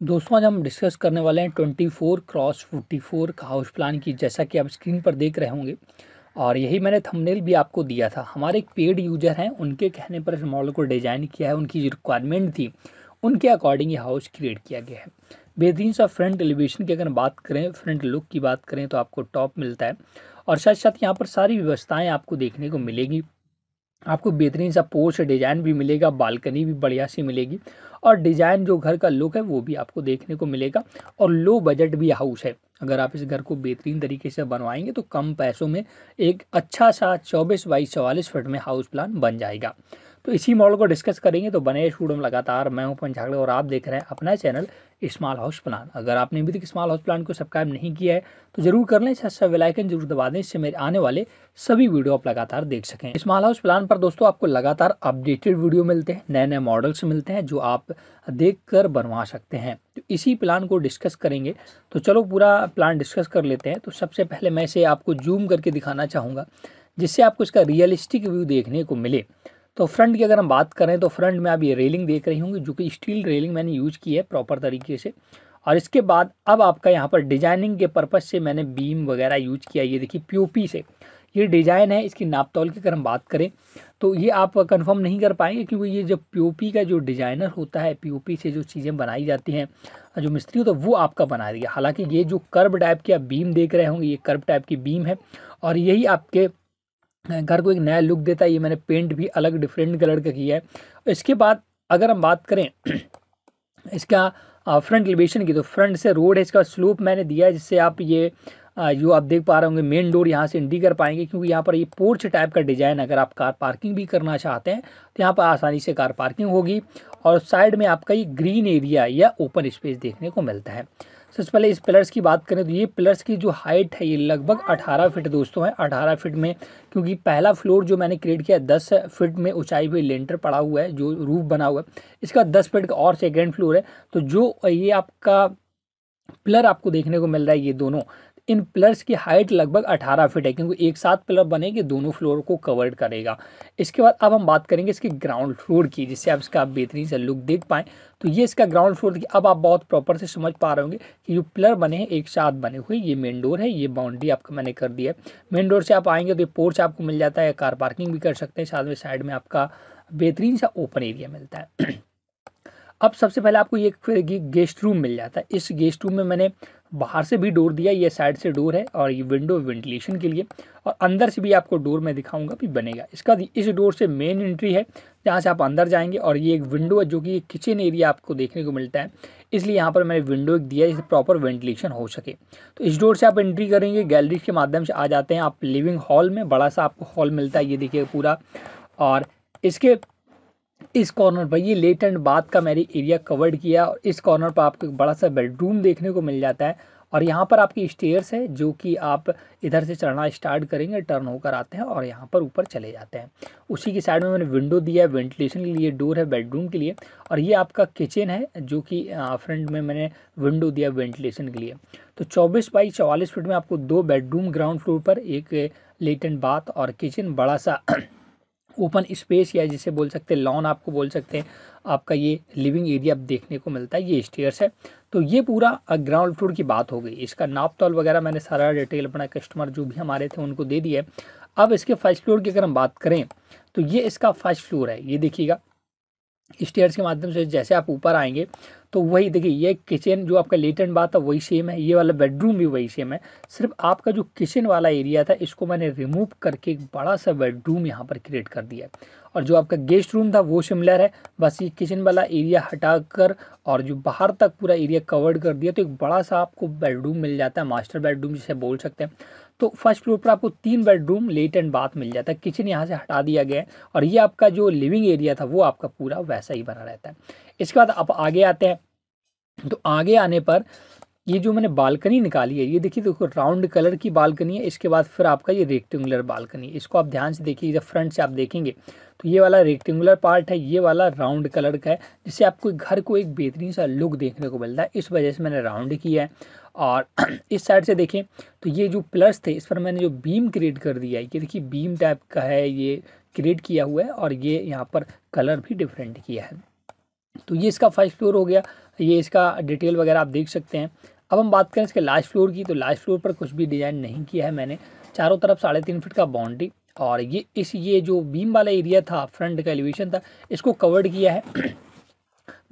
दोस्तों, आज हम डिस्कस करने वाले हैं 24 क्रॉस 44 का हाउस प्लान की, जैसा कि आप स्क्रीन पर देख रहे होंगे। और यही मैंने थंबनेल भी आपको दिया था। हमारे एक पेड यूज़र हैं, उनके कहने पर इस मॉडल को डिज़ाइन किया है, उनकी जो रिक्वायरमेंट थी, उनके अकॉर्डिंग ये हाउस क्रिएट किया गया है। बेहतरीन सा फ्रंट एलिवेशन की अगर बात करें फ्रंट लुक की बात करें तो आपको टॉप मिलता है। और साथ साथ यहाँ पर सारी व्यवस्थाएँ आपको देखने को मिलेगी। आपको बेहतरीन सा पोर्च डिज़ाइन भी मिलेगा, बालकनी भी बढ़िया सी मिलेगी और डिज़ाइन जो घर का लुक है वो भी आपको देखने को मिलेगा और लो बजट भी हाउस है। अगर आप इस घर को बेहतरीन तरीके से बनवाएँगे तो कम पैसों में एक अच्छा सा चौबीस बाई चौवालीस फिट में हाउस प्लान बन जाएगा। तो इसी मॉडल को डिस्कस करेंगे। तो बने स्टूडियो में लगातार। मैं हूँ पंचागड़े और आप देख रहे हैं अपना चैनल स्मॉल हाउस प्लान। अगर आपने अभी तक स्मॉल हाउस प्लान को सब्सक्राइब नहीं किया है तो ज़रूर कर लें साथ बेलाइकन ज़रूर दबा दें, इससे मेरे आने वाले सभी वीडियो आप लगातार देख सकें। स्मॉल हाउस प्लान पर दोस्तों आपको लगातार अपडेटेड वीडियो मिलते हैं नए नए मॉडल्स मिलते हैं, जो आप देख कर बनवा सकते हैं। तो इसी प्लान को डिस्कस करेंगे। तो चलो पूरा प्लान डिस्कस कर लेते हैं। तो सबसे पहले मैं इसे आपको जूम करके दिखाना चाहूँगा, जिससे आपको इसका रियलिस्टिक व्यू देखने को मिले। तो फ्रंट की अगर हम बात करें तो फ्रंट में आप ये रेलिंग देख रही होंगी, जो कि स्टील रेलिंग मैंने यूज़ की है प्रॉपर तरीके से। और इसके बाद अब आपका यहाँ पर डिज़ाइनिंग के पर्पज़ से मैंने बीम वगैरह यूज़ किया, ये देखिए पीओपी से। ये डिज़ाइन है, इसकी नापतौल की अगर हम बात करें तो ये आप कंफर्म नहीं कर पाएँगे, क्योंकि ये जब पीओपी का जो डिज़ाइनर होता है पीओपी से जो चीज़ें बनाई जाती हैं, जो मिस्त्री होता है, वो आपका बना दिया हालाँकि ये जो कर्ब टाइप की आप बीम देख रहे होंगे, ये कर्ब टाइप की बीम है, और यही आपके घर को एक नया लुक देता है, ये मैंने पेंट भी अलग डिफरेंट कलर का किया है। इसके बाद अगर हम बात करें, इसका फ्रंट एलिवेशन की तो फ्रंट से रोड है, इसका स्लोप मैंने दिया है, जिससे आप ये जो आप देख पा रहे होंगे मेन डोर यहाँ से एंट्री कर पाएँगे, क्योंकि यहाँ पर ये पोर्च टाइप का डिज़ाइन अगर आप कार पार्किंग भी करना चाहते हैं तो यहाँ पर आसानी से कार पार्किंग होगी। और साइड में आपका ये ग्रीन एरिया या ओपन स्पेस देखने को मिलता है। सबसे पहले इस पिलर्स की बात करें तो ये पिलर्स की जो हाइट है, ये लगभग 18 फीट दोस्तों है 18 फीट में, क्योंकि पहला फ्लोर जो मैंने क्रिएट किया 10 फीट में ऊंचाई पे लेंटर पड़ा हुआ है, जो रूफ बना हुआ है। इसका 10 फीट का और सेकेंड फ्लोर है तो जो ये आपका पिलर आपको देखने को मिल रहा है, ये दोनों इन पिलर्स की हाइट लगभग 18 फीट है, क्योंकि एक साथ पिलर बनेंगे, दोनों फ्लोर को कवर्ड करेगा। इसके बाद अब हम बात करेंगे इसके ग्राउंड फ्लोर की, जिससे आप इसका बेहतरीन से लुक देख पाएँ। तो ये इसका ग्राउंड फ्लोर की अब आप बहुत प्रॉपर से समझ पा रहे होंगे कि जो पिलर बने हैं, एक साथ बने हुए, ये मेन डोर है, ये बाउंड्री आपका मैंने कर दिया है। मेन डोर से आप आएँगे तो ये पोर्च आपको मिल जाता है कार पार्किंग भी कर सकते हैं, साथ में साइड में आपका बेहतरीन सा ओपन एरिया मिलता है। अब सबसे पहले आपको ये गेस्ट रूम मिल जाता है। इस गेस्ट रूम में मैंने बाहर से भी डोर दिया, ये साइड से डोर है और ये विंडो वेंटिलेशन के लिए। और अंदर से भी आपको डोर मैं दिखाऊँगा भी बनेगा। इसका इस डोर से मेन एंट्री है, जहाँ से आप अंदर जाएँगे और ये एक विंडो है जो कि किचन एरिया आपको देखने को मिलता है। इसलिए यहाँ पर मैंने विंडो एक दिया जिससे प्रॉपर वेंटिलेशन हो सके। तो इस डोर से आप एंट्री करेंगे, गैलरी के माध्यम से आ जाते हैं आप लिविंग हॉल में, बड़ा सा आपको हॉल मिलता है, ये देखिए पूरा। और इसके इस कॉर्नर पर ये लेट एंड बाथ का मैंने एरिया कवर्ड किया और इस कॉर्नर पर आपको एक बड़ा सा बेडरूम देखने को मिल जाता है और यहाँ पर आपकी स्टेयर्स है जो कि आप इधर से चढ़ना स्टार्ट करेंगे, टर्न होकर आते हैं और यहाँ पर ऊपर चले जाते हैं। उसी की साइड में मैंने विंडो दिया है, वेंटिलेशन के लिए डोर है, बेडरूम के लिए और ये आपका किचन है जो कि फ्रंट में मैंने विंडो दिया वेंटिलेशन के लिए। तो चौबीस बाई चवालीस फीट में आपको दो बेडरूम ग्राउंड फ्लोर पर एक लेट एंड बाथ और किचन बड़ा सा ओपन स्पेस या जिसे बोल सकते हैं, लॉन आपको बोल सकते हैं, आपका ये लिविंग एरिया देखने को मिलता है, ये स्टेयर्स है। तो ये पूरा ग्राउंड फ्लोर की बात हो गई। इसका नाप तौल वगैरह मैंने सारा डिटेल अपना कस्टमर जो भी हमारे थे उनको दे दिया अब इसके फ़र्स्ट फ्लोर की अगर हम बात करें तो ये इसका फ़र्स्ट फ्लोर है। ये देखिएगा स्टेयर्स के माध्यम से जैसे आप ऊपर आएँगे तो वही देखिए, ये किचन जो आपका लेटेंट बात है वही सेम है, ये वाला बेडरूम भी वही सेम है। सिर्फ़ आपका जो किचन वाला एरिया था, इसको मैंने रिमूव करके एक बड़ा सा बेडरूम यहाँ पर क्रिएट कर दिया है। और जो आपका गेस्ट रूम था, वो सिमिलर है, बस ये किचन वाला एरिया हटाकर और जो बाहर तक पूरा एरिया कवर्ड कर दिया तो एक बड़ा सा आपको बेडरूम मिल जाता है मास्टर बेडरूम जिसे बोल सकते हैं। तो फ़र्स्ट फ्लोर पर आपको तीन बेडरूम, लेट एंड बाथ मिल जाता है। किचन यहाँ से हटा दिया गया है और ये आपका जो लिविंग एरिया था, वो आपका पूरा वैसा ही बना रहता है। इसके बाद आप आगे आते हैं। तो आगे आने पर ये जो मैंने बालकनी निकाली है, ये देखिए देखो राउंड कलर की बालकनी है, इसके बाद फिर आपका ये रेक्टेंगुलर बालकनी इसको आप ध्यान से देखिए जब फ्रंट से आप देखेंगे तो ये वाला रेक्टेंगुलर पार्ट है, ये वाला राउंड कलर का है, जिससे आपको घर को एक बेहतरीन सा लुक देखने को मिलता है। इस वजह से मैंने राउंड किया है। और इस साइड से देखें तो ये जो प्लस थे, इस पर मैंने जो बीम क्रिएट कर दिया है, ये देखिए बीम टाइप का है, ये क्रिएट किया हुआ है, और ये यहाँ पर कलर भी डिफरेंट किया है। तो ये इसका फ़र्स्ट फ्लोर हो गया। ये इसका डिटेल वगैरह आप देख सकते हैं। अब हम बात करें इसके लास्ट फ्लोर की तो लास्ट फ्लोर पर कुछ भी डिज़ाइन नहीं किया है मैंने। चारों तरफ़ साढ़े तीन फिट का बाउंड्री और ये, इस, ये जो बीम वाला एरिया था फ्रंट का एलिवेशन था, इसको कवर्ड किया है।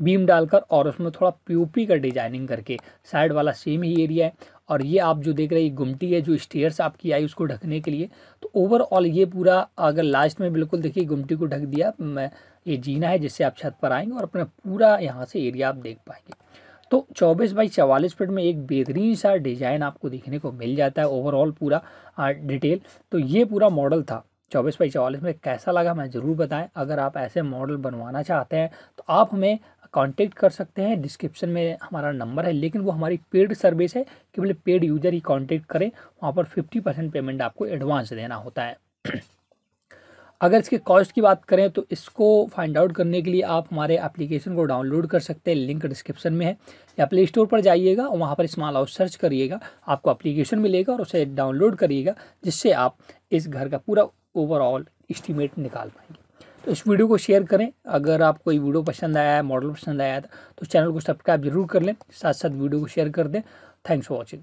बीम डालकर और उसमें थोड़ा पीओपी का डिज़ाइनिंग करके साइड वाला सेम ही एरिया है। और ये आप जो देख रहे हैं गुमटी है, जो स्टेयर्स आपकी आई उसको ढकने के लिए। तो ओवरऑल ये पूरा, अगर लास्ट में बिल्कुल देखिए, गुमटी को ढक दिया, मैं, ये जीना है, जिससे आप छत पर आएँगे और अपना पूरा यहाँ से एरिया आप देख पाएँगे। तो 24 बाई चवालीस फीट में एक बेहतरीन सा डिज़ाइन आपको देखने को मिल जाता है ओवरऑल पूरा डिटेल तो ये पूरा मॉडल था। चौबीस बाई चवालीस में कैसा लगा मैं ज़रूर बताएँ। अगर आप ऐसे मॉडल बनवाना चाहते हैं तो आप हमें कांटेक्ट कर सकते हैं। डिस्क्रिप्शन में हमारा नंबर है, लेकिन वो हमारी पेड सर्विस है। केवल पेड यूज़र ही कांटेक्ट करें। वहाँ पर फिफ्टी परसेंट पेमेंट आपको एडवांस देना होता है। अगर इसके कॉस्ट की बात करें तो इसको फाइंड आउट करने के लिए आप हमारे एप्लीकेशन को डाउनलोड कर सकते हैं। लिंक डिस्क्रिप्शन में है। या प्ले स्टोर पर जाइएगा और वहाँ पर स्मॉल हाउस सर्च करिएगा। आपको एप्लीकेशन मिलेगा और उसे डाउनलोड करिएगा, जिससे आप इस घर का पूरा ओवरऑल इस्टीमेट निकाल पाएँगे। तो इस वीडियो को शेयर करें। अगर आपको कोई वीडियो पसंद आया है मॉडल पसंद आया था तो चैनल को सब्सक्राइब ज़रूर कर लें। साथ साथ वीडियो को शेयर कर दें। Thanks for watching